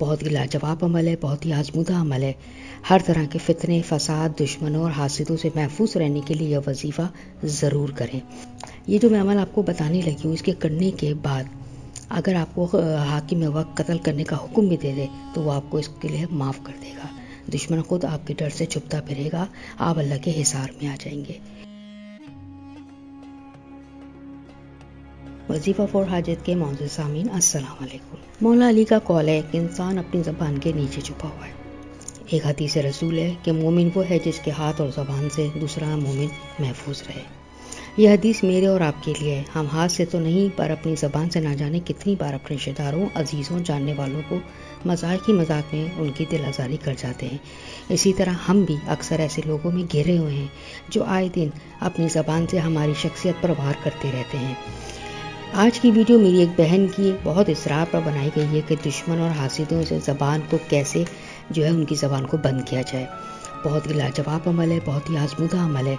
बहुत ही लाजवाब अमल है, बहुत ही आजमुदा अमल है। हर तरह के फितने, फसाद, दुश्मनों और हासिदों से महफूज रहने के लिए यह वजीफ़ा ज़रूर करें। ये जो मैं अमल आपको बताने लगी हूँ, इसके करने के बाद अगर आपको हाकिम वक्त कत्ल करने का हुक्म भी दे दे तो वो आपको इसके लिए माफ़ कर देगा। दुश्मन खुद आपके डर से छुपता फिरेगा, आप अल्लाह के हिसार में आ जाएँगे। वजीफ़ा फ़ोर हाजत के मौजूद सामीन, अस्सलाम मौला अली का कॉल है कि इंसान अपनी ज़बान के नीचे छुपा हुआ है। एक हदीस रसूल है कि मोमिन वो है जिसके हाथ और ज़बान से दूसरा मोमिन महफूज रहे। यह हदीस मेरे और आपके लिए है। हम हाथ से तो नहीं, पर अपनी ज़बान से ना जाने कितनी बार अपने रिश्तेदारों, अजीज़ों, जानने वालों को मज़ाक ही मज़ाक में उनकी दिल आज़ारी कर जाते हैं। इसी तरह हम भी अक्सर ऐसे लोगों में घिरे हुए हैं, जो आए दिन अपनी ज़बान से हमारी शख्सियत पर वार करते रहते हैं। आज की वीडियो मेरी एक बहन की बहुत इसरार पर बनाई गई है कि दुश्मन और हासिदों से ज़बान को कैसे जो है उनकी ज़बान को बंद किया जाए। बहुत ही लाजवाब अमल है, बहुत ही आजमुदा अमल है।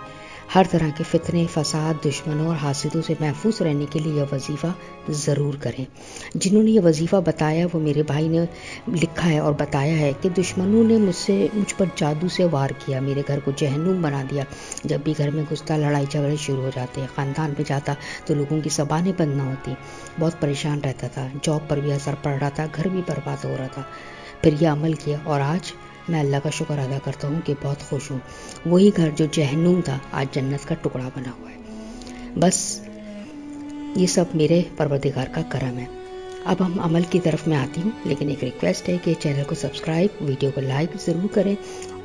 हर तरह के फितने, फसाद, दुश्मनों और हासिदों से महफूज रहने के लिए यह वजीफ़ा ज़रूर करें। जिन्होंने यह वजीफ़ा बताया, वो मेरे भाई ने लिखा है और बताया है कि दुश्मनों ने मुझसे, मुझ पर जादू से वार किया, मेरे घर को जहनुम बना दिया। जब भी घर में घुसता लड़ाई झगड़े शुरू हो जाते हैं ख़ानदान में जाता तो लोगों की जबानें बंद ना होती। बहुत परेशान रहता था, जॉब पर भी असर पड़ रहा था, घर भी बर्बाद हो रहा था। फिर यह अमल किया और आज मैं अल्लाह का शुक्र अदा करता हूँ कि बहुत खुश हूँ। वही घर जो जहनुम था, आज जन्नत का टुकड़ा बना हुआ है। बस, ये सब मेरे परवरदिगार का करम है। अब हम अमल की तरफ़ में आती हूँ, लेकिन एक रिक्वेस्ट है कि चैनल को सब्सक्राइब वीडियो को लाइक ज़रूर करें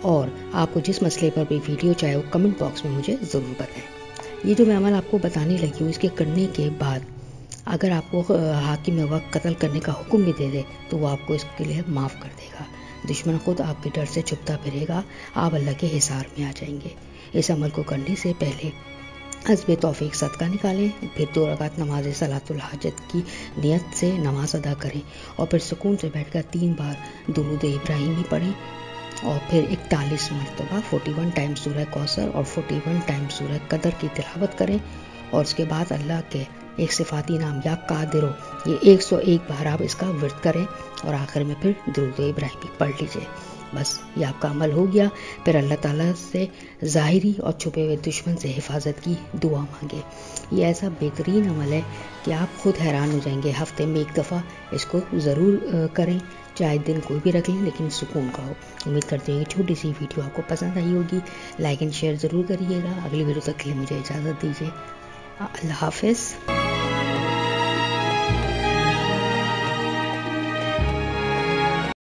और आपको जिस मसले पर भी वीडियो चाहे वो कमेंट बॉक्स में मुझे ज़रूर बताएँ। ये जो मैं अमल आपको बताने लगी हूँ, इसके करने के बाद अगर आपको हाकिम वक्त कत्ल करने का हुक्म भी दे दे तो वो आपको इसके लिए माफ़ कर देगा। दुश्मन खुद आपके डर से छुपता फिरेगा। आप अल्लाह के हिसार में आ जाएँगे। इस अमल को करने से पहले हजब तोफ़ी सदका निकालें, फिर दो रकात नमाज़ सलातुल हाजत की नियत से नमाज़ अदा करें और फिर सुकून से बैठकर तीन बार दुरूद इब्राहिमी पढ़ें और फिर इकतालीस मरतबा फोर्टी वन टाइम सूरह कौसर और फोर्टी वन टाइम सूरह कदर की तिलावत करें और उसके बाद अल्लाह के एक सिफाती नाम या कादिरो। ये 101 बार आप इसका व्रत करें और आखिर में फिर दुरूद इब्राहिमी पढ़ लीजिए। बस, ये आपका अमल हो गया। फिर अल्लाह ताला से ज़ाहिरी और छुपे हुए दुश्मन से हिफाजत की दुआ मांगे। ये ऐसा बेहतरीन अमल है कि आप खुद हैरान हो जाएँगे। हफ़्ते में एक दफ़ा इसको ज़रूर करें। चाहे दिन कोई भी रख लें, लेकिन सुकून का हो। उम्मीद करते हैं कि छोटी सी वीडियो आपको पसंद आई होगी। लाइक एंड शेयर ज़रूर करिएगा। अगली वीडियो तक के लिए मुझे इजाज़त दीजिए। अल्लाह हाफिज़।